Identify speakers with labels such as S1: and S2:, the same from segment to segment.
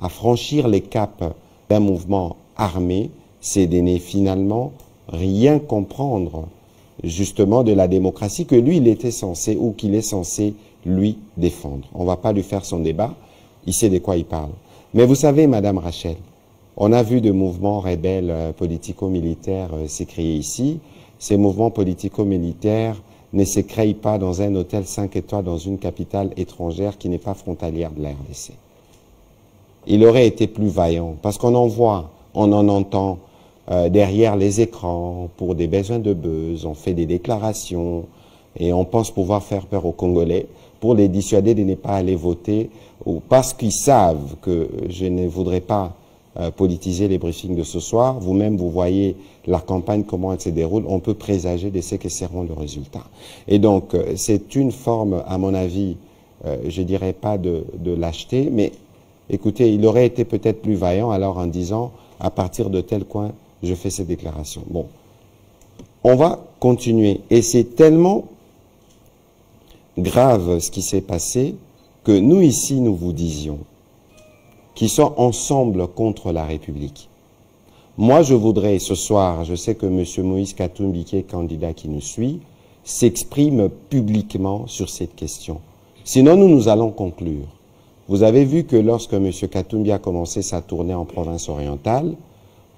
S1: à franchir les caps d'un mouvement armé, c'est de finalement rien comprendre justement de la démocratie que lui, il était censé ou qu'il est censé lui défendre. On ne va pas lui faire son débat, il sait de quoi il parle. Mais vous savez, Madame Rachel, on a vu de mouvements rebelles euh, politico-militaires euh, s'écrier ici. Ces mouvements politico-militaires ne se créent pas dans un hôtel 5 étoiles dans une capitale étrangère qui n'est pas frontalière de la RDC. Il aurait été plus vaillant parce qu'on en voit, on en entend euh, derrière les écrans pour des besoins de buzz, on fait des déclarations et on pense pouvoir faire peur aux Congolais pour les dissuader de ne pas aller voter ou parce qu'ils savent que je ne voudrais pas euh, politiser les briefings de ce soir. Vous-même, vous voyez la campagne, comment elle se déroule. On peut présager de ce que seront le résultat. Et donc, euh, c'est une forme, à mon avis, euh, je dirais pas de, de lâcheté, mais écoutez, il aurait été peut-être plus vaillant alors en disant, à partir de tel coin, je fais cette déclaration. Bon, on va continuer. Et c'est tellement grave ce qui s'est passé que nous ici, nous vous disions, qui sont ensemble contre la République. Moi, je voudrais ce soir, je sais que M. Moïse Katumbi, qui est candidat qui nous suit, s'exprime publiquement sur cette question. Sinon, nous, nous allons conclure. Vous avez vu que lorsque M. Katumbi a commencé sa tournée en province orientale,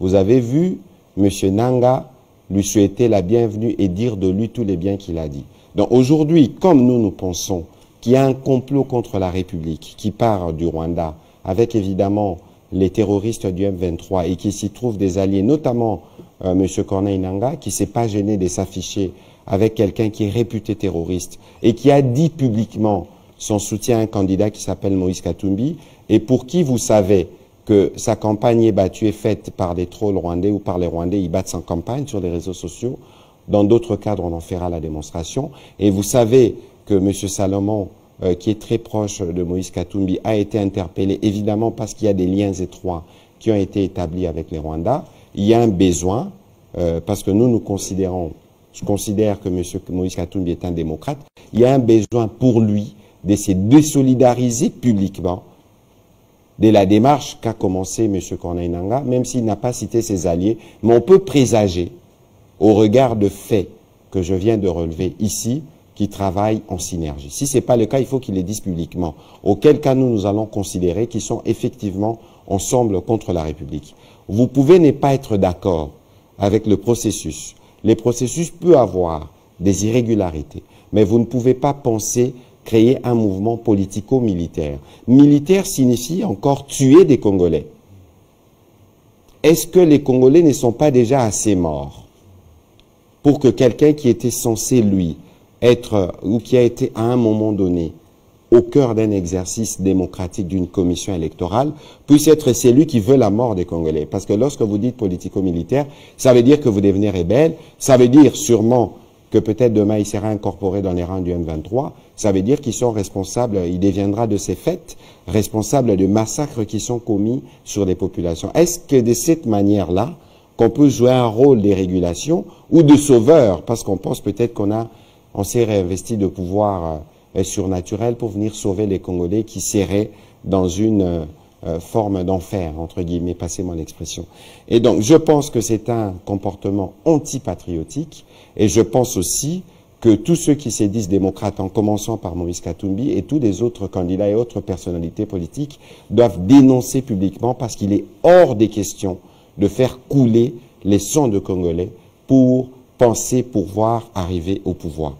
S1: vous avez vu M. Nanga lui souhaiter la bienvenue et dire de lui tous les biens qu'il a dit. Donc aujourd'hui, comme nous, nous pensons qu'il y a un complot contre la République qui part du Rwanda, avec évidemment les terroristes du M23 et qui s'y trouvent des alliés, notamment euh, M. Corneille Nanga, qui s'est pas gêné de s'afficher avec quelqu'un qui est réputé terroriste et qui a dit publiquement son soutien à un candidat qui s'appelle Moïse Katumbi et pour qui vous savez que sa campagne est battue est faite par des trolls rwandais ou par les Rwandais, ils battent sa campagne sur les réseaux sociaux. Dans d'autres cadres, on en fera la démonstration. Et vous savez que M. Salomon euh, qui est très proche de Moïse Katumbi, a été interpellé, évidemment parce qu'il y a des liens étroits qui ont été établis avec les Rwandais. Il y a un besoin, euh, parce que nous, nous considérons, je considère que M. Moïse Katumbi est un démocrate, il y a un besoin pour lui de se désolidariser publiquement de la démarche qu'a commencé M. Corneille Nanga, même s'il n'a pas cité ses alliés, mais on peut présager, au regard de faits que je viens de relever ici, qui travaillent en synergie. Si ce n'est pas le cas, il faut qu'ils les disent publiquement. Auquel cas, nous, nous allons considérer qu'ils sont effectivement ensemble contre la République. Vous pouvez ne pas être d'accord avec le processus. Le processus peut avoir des irrégularités, mais vous ne pouvez pas penser créer un mouvement politico-militaire. Militaire signifie encore tuer des Congolais. Est-ce que les Congolais ne sont pas déjà assez morts pour que quelqu'un qui était censé, lui, être ou qui a été à un moment donné au cœur d'un exercice démocratique d'une commission électorale puisse être celui qui veut la mort des Congolais? Parce que lorsque vous dites politico-militaire, ça veut dire que vous devenez rebelle, ça veut dire sûrement que peut-être demain il sera incorporé dans les rangs du M23, ça veut dire qu'ils sont responsables, il deviendra de ces faits responsable de massacres qui sont commis sur les populations. Est-ce que de cette manière-là, qu'on peut jouer un rôle de régulation ou de sauveur, parce qu'on pense peut-être qu'on a on s'est réinvesti de pouvoir euh, surnaturel pour venir sauver les Congolais qui seraient dans une euh, euh, forme d'enfer, entre guillemets, passez-moi l'expression. Et donc, je pense que c'est un comportement antipatriotique, et je pense aussi que tous ceux qui se disent démocrates, en commençant par Maurice Katumbi et tous les autres candidats et autres personnalités politiques, doivent dénoncer publiquement parce qu'il est hors des questions de faire couler les sangs de Congolais pour penser pouvoir arriver au pouvoir.